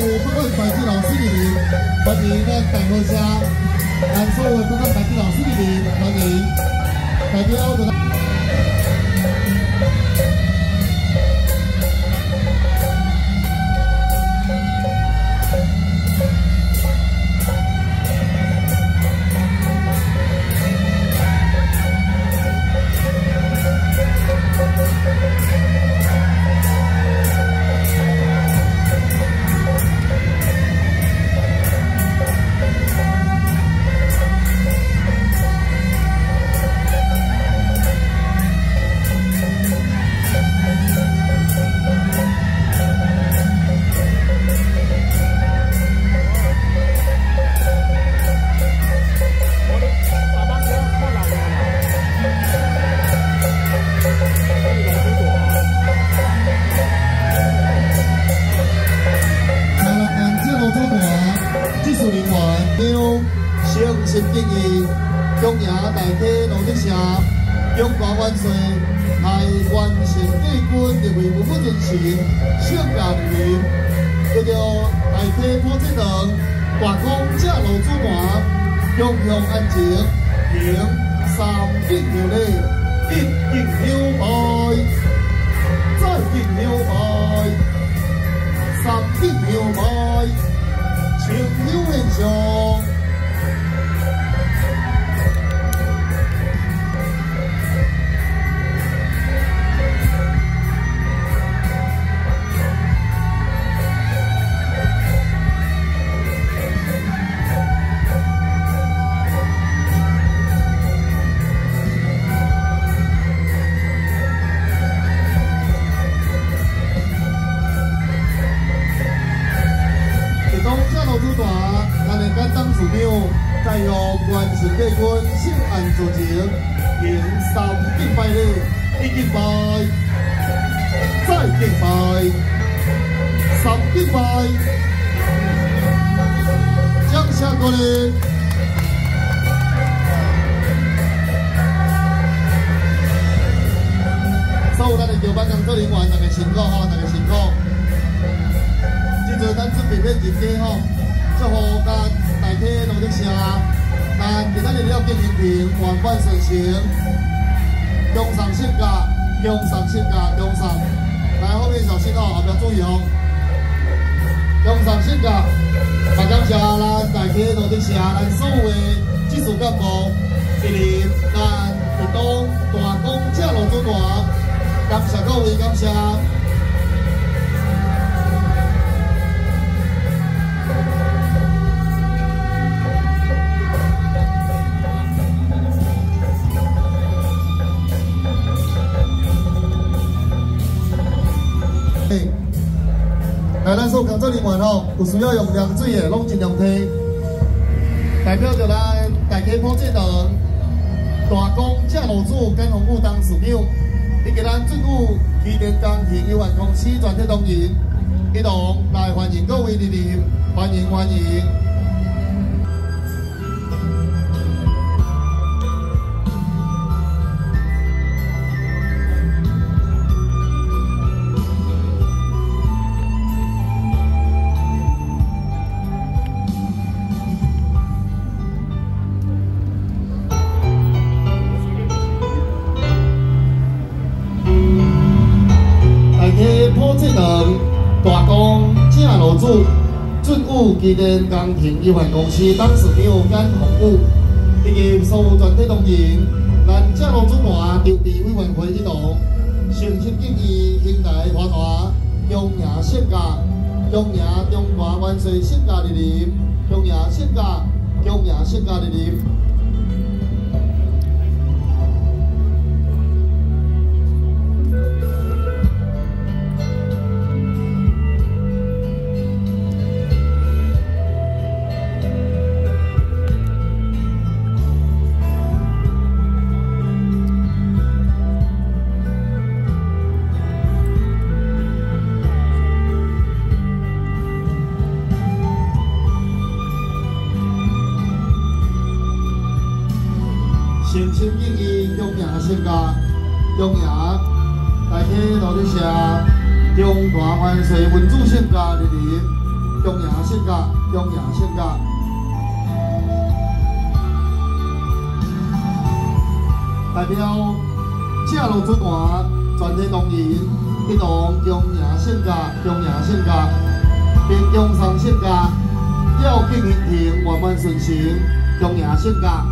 有不过白志老师里面，欢迎呢百货家，然后白志老师欢迎，新竹市中央大溪罗德城，中华万岁！台湾神帝军立为文武人士，圣驾临门，接着大溪普济堂，大公驾罗主坛，永永安情，迎三敬有礼，一敬有拜，再敬有拜，三敬有拜，情有缘上。咱董事长在乎原始结婚安组织迎三敬拜礼，一敬拜，再敬拜，三敬拜，掌声鼓励。所有咱的上班工作人员，大家辛苦吼，大家辛苦。今阵咱准备要入家吼，祝福咱。要金银瓶，皇冠成行，中上线架，中上线架，中上，来后面小心哦，后面注意哦，中上线架，大家下来，大都伫下来，所有技术干部，一零三，一东，大工，正路做大，感谢各位，感谢。咱所工作人员吼，有需要用凉水的，拢尽量提。代表着咱大家普吉人，大公正无私，跟红布当树苗，伊给咱政府奇连江盐业有限公司，全体同仁一同来欢迎各位弟弟，欢迎欢迎。祝政务机电工程有。限公司董事长兼服务以及所有。全体同仁，咱正路中团就伫委员会一导，诚心敬意迎台华大，恭迎圣驾，恭迎中华万岁圣驾的临，恭迎圣驾，恭迎圣驾的临。永阳新家，永阳大家老弟些，中华万岁，文祖新家的人，永阳新家，永阳新家。代表正路尊王，全体同仁，一同恭迎圣驾，恭迎圣驾，并恭送圣驾，要敬天庭，万万顺行，恭迎圣驾。